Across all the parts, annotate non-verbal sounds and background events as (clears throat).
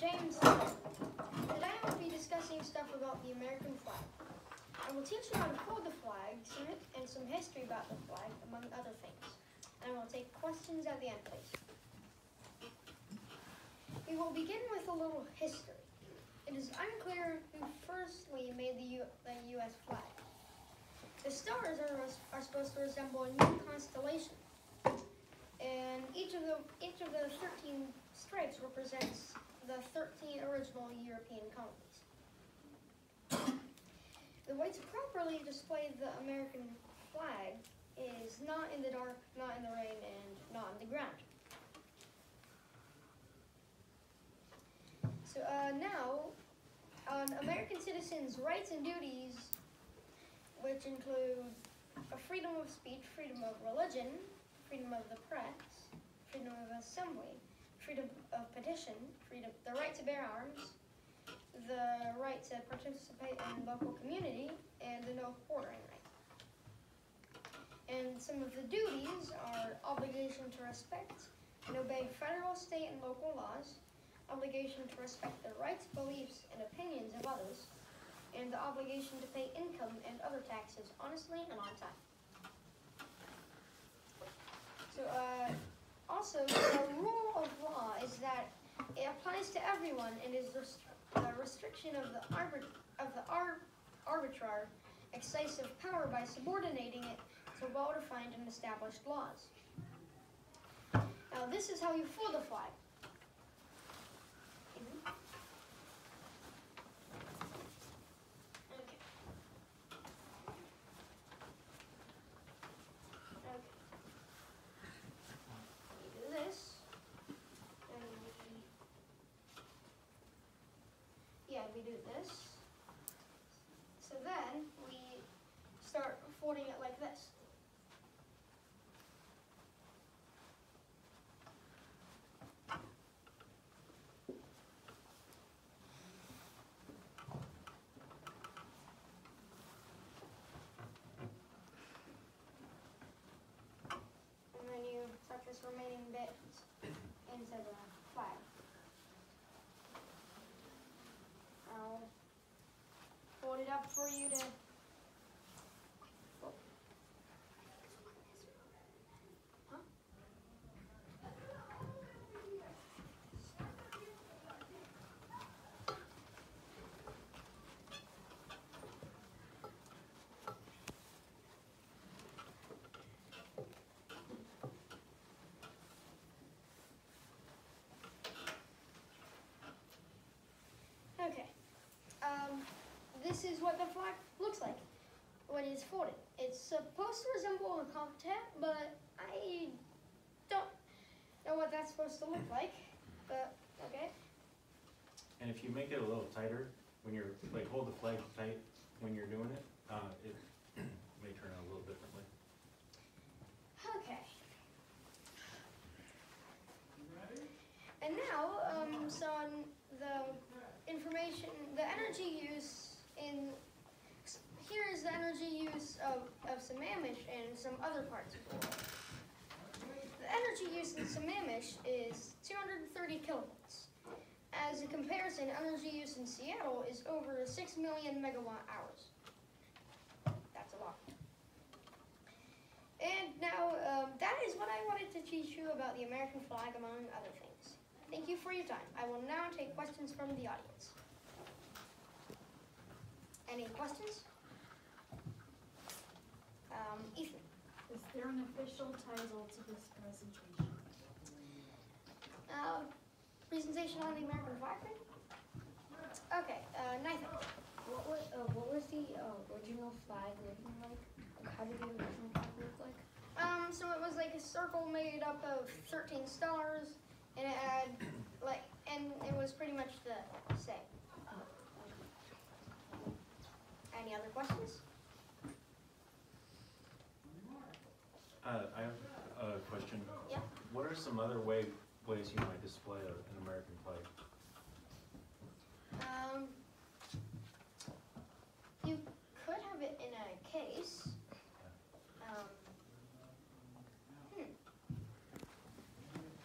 James. Today I will be discussing stuff about the American flag. I will teach you how to fold the flag and some history about the flag, among other things. And I will take questions at the end, please. We will begin with a little history. It is unclear who firstly made the, U, the U.S. flag. The stars are, are supposed to resemble a new constellation, and each of the each of the 13 stripes represents the 13 original European colonies. The way to properly display the American flag is not in the dark, not in the rain, and not on the ground. So uh, now, on American citizens' rights and duties, which include a freedom of speech, freedom of religion, freedom of the press, freedom of assembly, freedom of petition, freedom, the right to bear arms, the right to participate in local community, and the no quartering right. And some of the duties are obligation to respect and obey federal, state, and local laws, obligation to respect the rights, beliefs, and opinions of others, and the obligation to pay income and other taxes honestly and on time. So, uh, also, the rule of law is that it applies to everyone and is rest- the restriction of the, arbit- of the ar- excessive power by subordinating it to well-defined and established laws. Now, this is how you fold flag. Okay. Okay. We do this. And we, yeah, we do this. So then we start folding it like this. And then you tuck this remaining bit into the flag. I'll fold it up for you to. Huh? Okay. Um, this is what the flag looks like when it's folded. It's supposed to resemble a content, but I don't know what that's supposed to look like. But okay. And if you make it a little tighter, when you're, like, hold the flag tight when you're doing it, uh, it (clears throat) may turn out a little differently. Okay. And now, um, some the information, the energy use in here is the energy use of, of Sammamish and some other parts of the world. The energy use in Sammamish is 230 kilowatts. As a comparison, energy use in Seattle is over 6 million megawatt hours. That's a lot. And now, um, that is what I wanted to teach you about the American flag, among other things. Thank you for your time. I will now take questions from the audience. Any questions? Um, Ethan. Is there an official title to this presentation? Uh, presentation on the American flag? Okay, uh, Nathan. What was, uh, what was the uh, original flag looking like? Like, How did the original flag look like? Um, so it was like a circle made up of 13 stars, and it had, like, and it was pretty much the same. Any other questions? Uh, I have a question. Yeah. What are some other way, ways you might display a- an American flag? Um, you could have it in a case. Um,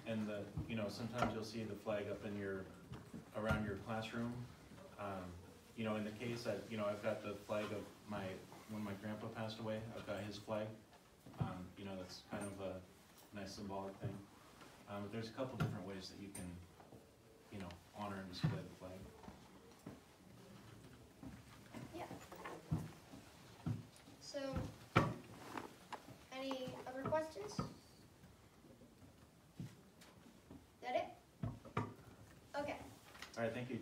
And the, you know, sometimes you'll see the flag up in your, around your classroom. Um, you know, in the case that, you know, I've got the flag of my, when my grandpa passed away, I've got his flag. Um, you know, that's kind of a nice symbolic thing. Um, but there's a couple different ways that you can, you know, honor and display the flag. Yeah. So, any other questions? That it? Okay. All right, thank you.